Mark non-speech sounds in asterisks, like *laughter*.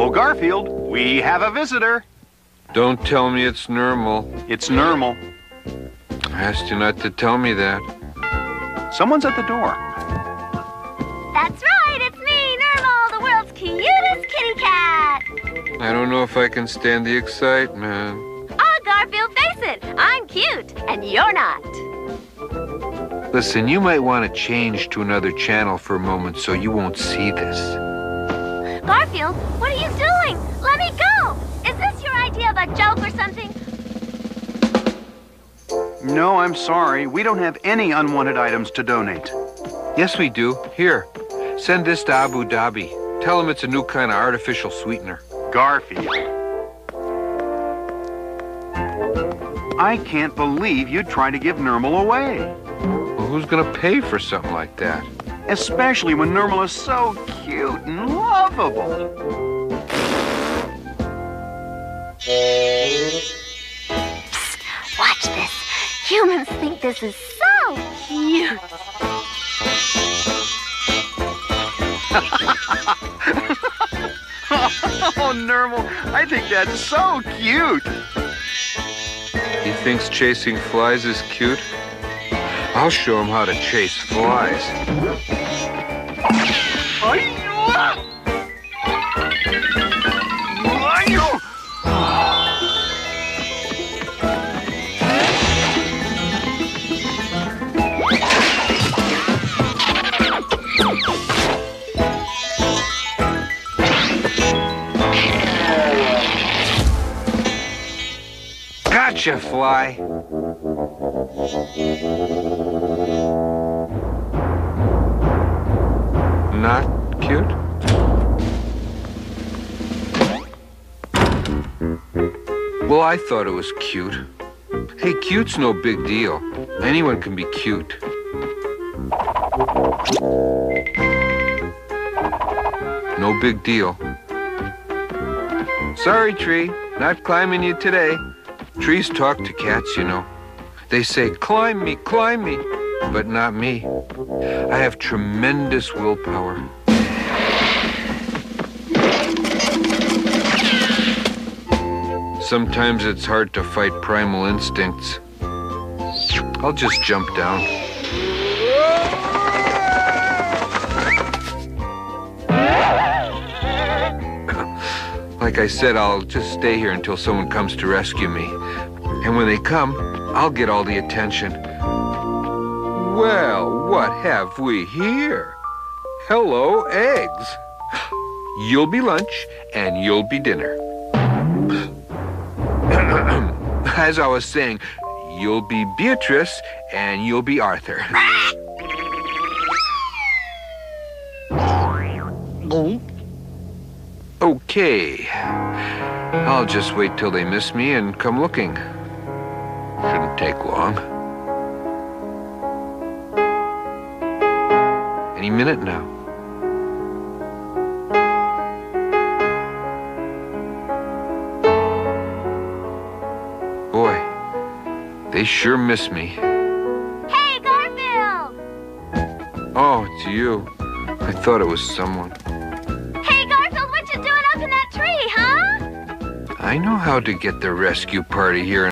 Oh, Garfield, we have a visitor. Don't tell me it's Nermal. It's Nermal. I asked you not to tell me that. Someone's at the door. That's right, it's me, Nermal, the world's cutest kitty cat. I don't know if I can stand the excitement. Oh, Garfield, face it, I'm cute, and you're not. Listen, you might want to change to another channel for a moment so you won't see this. Garfield, what are you doing? Let me go! Is this your idea of a joke or something? No, I'm sorry. We don't have any unwanted items to donate. Yes, we do. Here, send this to Abu Dhabi. Tell him it's a new kind of artificial sweetener. Garfield. I can't believe you'd try to give Nermal away. Well, who's going to pay for something like that? Especially when Nermal is so cute and lovable. Watch this. Humans think this is so cute. *laughs* Oh, Nermal, I think that's so cute. He thinks chasing flies is cute? I'll show him how to chase flies. Gotcha, fly. Not cute? Well, I thought it was cute. Hey, cute's no big deal. Anyone can be cute. No big deal. Sorry, tree. Not climbing you today. Trees talk to cats, you know. They say, climb me, climb me, but not me. I have tremendous willpower. Sometimes it's hard to fight primal instincts. I'll just jump down. *laughs* Like I said, I'll just stay here until someone comes to rescue me. And when they come, I'll get all the attention. Well, what have we here? Hello, eggs. *gasps* You'll be lunch and you'll be dinner. *clears throat* As I was saying, you'll be Beatrice and you'll be Arthur. *laughs* Okay. I'll just wait till they miss me and come looking. Shouldn't take long. Any minute now. Boy, they sure miss me. Hey, Garfield! Oh, it's you. I thought it was someone. Hey, Garfield, what you doing up in that tree, huh? I know how to get the rescue party here